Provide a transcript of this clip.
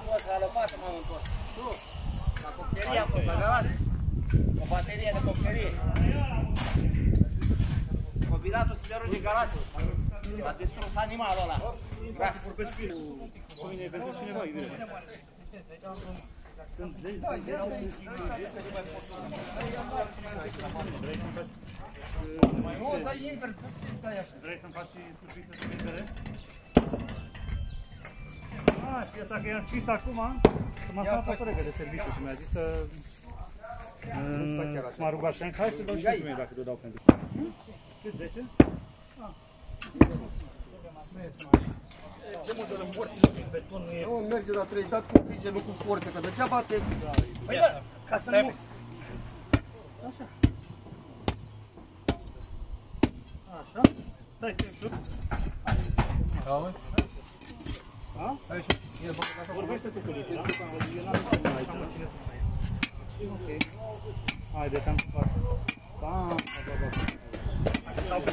scos. Tu, la copterie am fost, la galați. O baterie de copterie. Combinatul siderurgic Galați. A distrus animalul ăla. Gras. Cu mine pentru cineva, Iurie. Sunt zeci, sunt zeci, sunt Nu, dai invers, ce stai așa? Vrei să-mi faci surpriză să vindere? Ah, și asta că i-am scris acum, că m-a sunat o colegă de serviciu și mi-a zis să... M-a rugat și am zis, hai să dau și tu mie dacă te dau pentru. Cât, 10? Nu merge la 3, dat cu grijă, nu cu forță, că degeaba te... Păi da, ca să nu... Așa. Așa. Stai, stai, stai. Auzi? A? Aici, e băgat acolo. Vorbește tu cu Lidia, da? Eu n-am niciun mai aici. Ok. Haide, că am să fac. Bam, ba, ba, ba. Stau pe